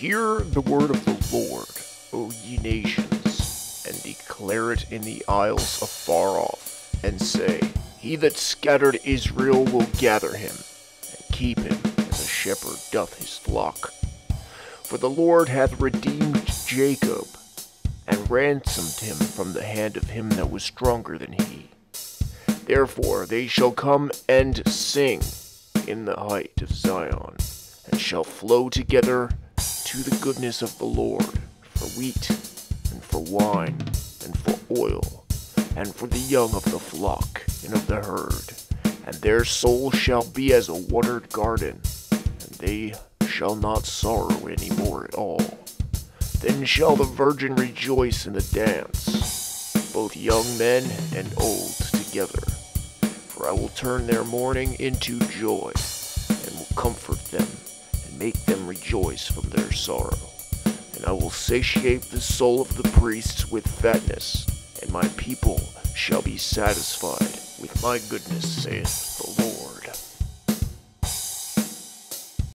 Hear the word of the Lord, O ye nations, and declare it in the isles afar off, and say, He that scattered Israel will gather him, and keep him as a shepherd doth his flock. For the Lord hath redeemed Jacob, and ransomed him from the hand of him that was stronger than he. Therefore they shall come and sing in the height of Zion, and shall flow together to the goodness of the Lord for wheat, and for wine, and for oil, and for the young of the flock and of the herd. And their soul shall be as a watered garden, and they shall not sorrow any more at all. Then shall the virgin rejoice in the dance, both young men and old together. For I will turn their mourning into joy, and will comfort them, make them rejoice from their sorrow. And I will satiate the soul of the priests with fatness, and my people shall be satisfied with my goodness, saith.